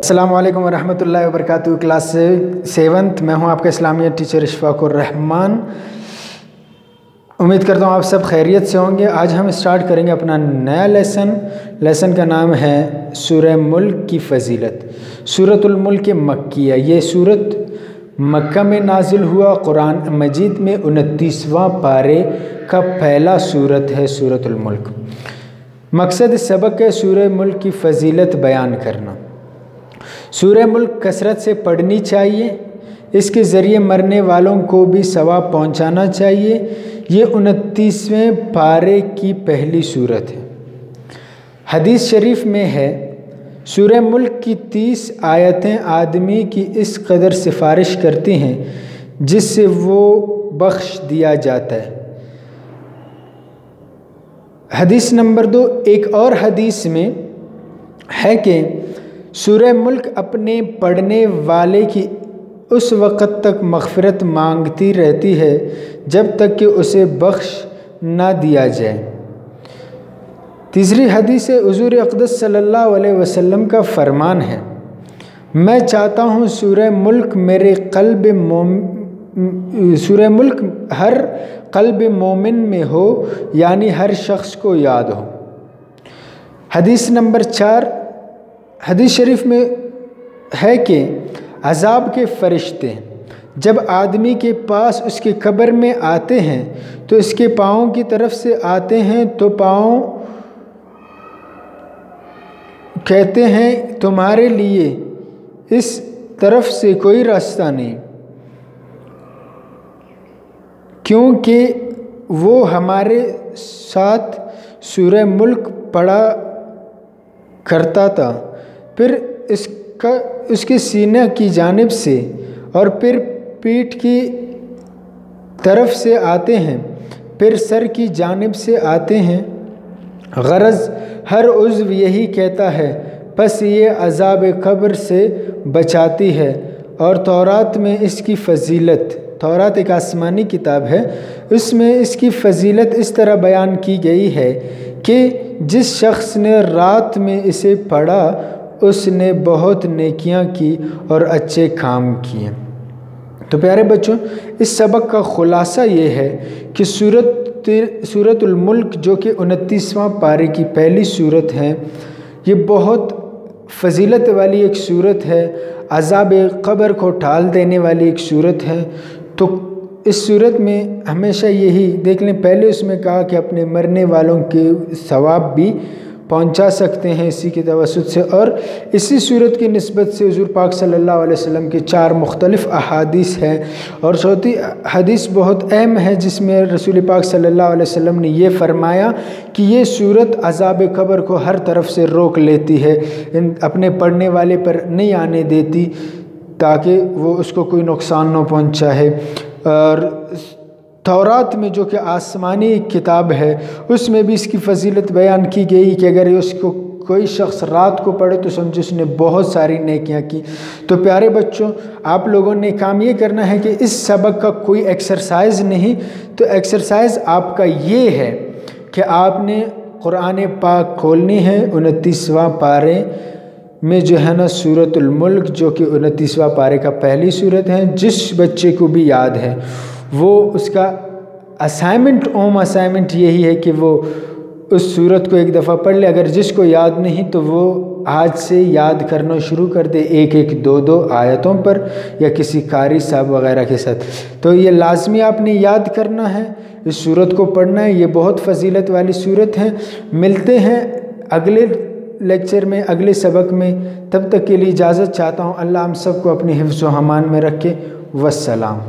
अस्सलाम वालेकुम रहमतुल्लाहि व बरकातहू क्लास सेवन्थ मैं हूँ आपका इस्लामिया टीचर रहमान। उम्मीद करता हूँ आप सब खैरियत से होंगे। आज हम स्टार्ट करेंगे अपना नया लेसन लेसन का नाम है सूरह मुल्क की फ़जीलत। सूरतुल मुल्क मक्किया। ये सूरत मक्का में नाजिल हुआ। कुरान मजीद में उनतीसवां पारे का पहला सूरत है सूरतुल मुल्क। मकसद सबक है सूर्य मुल्क की फ़जीलत बयान करना। सूर्य मुल्क कसरत से पढ़नी चाहिए। इसके ज़रिए मरने वालों को भी सवाब पहुंचाना चाहिए। ये उनतीसवें पारे की पहली सूरत है। हदीस शरीफ में है, सूर्य मुल्क की तीस आयतें आदमी की इस कदर सिफारिश करती हैं, जिससे वो बख्श दिया जाता है। हदीस नंबर दो, एक और हदीस में है कि सूर्य मुल्क अपने पढ़ने वाले की उस वक़्त तक मगफ़रत मांगती रहती है, जब तक कि उसे बख्श ना दिया जाए। तीसरी हदीस हजूर अकदस सल्लल्लाहु अलैहि वसल्लम का फरमान है, मैं चाहता हूँ सूर्य मुल्क मेरे कल्ब मोम सूर्य मुल्क हर कल्ब मोमिन में हो, यानी हर शख्स को याद हो। हदीस नंबर चार हदीस शरीफ में है कि अजाब के फरिश्ते, जब आदमी के पास उसके कब्र में आते हैं तो इसके पाँव की तरफ़ से आते हैं तो पाँव कहते हैं, तुम्हारे लिए इस तरफ़ से कोई रास्ता नहीं, क्योंकि वो हमारे साथ सूर्य मुल्क पड़ा करता था। फिर इसका उसके सीने की जानब से और फिर पीठ की तरफ़ से आते हैं, फिर सर की जानब से आते हैं। गरज, हर उज़्व यही कहता है, बस ये अजाब कब्र से बचाती है। और तौरात में इसकी फ़जीलत, तौरात एक आसमानी किताब है उसमें इसकी फ़जीलत इस तरह बयान की गई है कि जिस शख्स ने रात में इसे पढ़ा उसने बहुत नेकियाँ की और अच्छे काम किए। तो प्यारे बच्चों, इस सबक का ख़ुलासा ये है कि सूरत सूरतुलमुल्क जो कि उनतीसवां पारे की पहली सूरत है, ये बहुत फजीलत वाली एक सूरत है, अजाब क़ब्र को टाल देने वाली एक सूरत है। तो इस सूरत में हमेशा यही, देख लें, पहले उसमें कहा कि अपने मरने वालों के सवाब भी पहुँचा सकते हैं इसी के तवसत से। और इसी सूरत की नस्बत से हजूर पाक सल्लल्लाहु अलैहि वसल्लम के चार मुख्तलिफ़ अहादीस हैं। और चौथी हदीस बहुत अहम है, जिसमें रसूल पाक सल्लल्लाहु अलैहि वसल्लम ने यह फरमाया कि ये सूरत अजाब कब्र को हर तरफ़ से रोक लेती है, इन अपने पढ़ने वाले पर नहीं आने देती, ताकि वो उसको कोई नुकसान न पहुँचाए। और तौरात में जो कि आसमानी किताब है, उसमें भी इसकी फजीलत बयान की गई कि अगर उसको कोई शख्स रात को पढ़े तो समझो उसने बहुत सारी नेकियाँ की। तो प्यारे बच्चों, आप लोगों ने काम ये करना है कि इस सबक का कोई एक्सरसाइज नहीं। तो एक्सरसाइज आपका ये है कि आपने कुरान पाक खोलनी है, उनतीसवां पारे में जो है ना सूरतुलमुल्क जो कि उनतीसवां पारे का पहली सूरत है, जिस बच्चे को भी याद है। वो उसका असाइनमेंट ओम असाइनमेंट यही है कि वो उस सूरत को एक दफ़ा पढ़ ले। अगर जिसको याद नहीं तो वो आज से याद करना शुरू कर दे एक एक दो दो आयतों पर या किसी कारी साहब वगैरह के साथ। तो ये लाजमी आपने याद करना है, इस सूरत को पढ़ना है। ये बहुत फजीलत वाली सूरत है। मिलते हैं अगले लेक्चर में, अगले सबक में। तब तक के लिए इजाज़त चाहता हूँ। अल्लाह हम सबको अपनी हिफ्ज़ हमान में रखे। वसलाम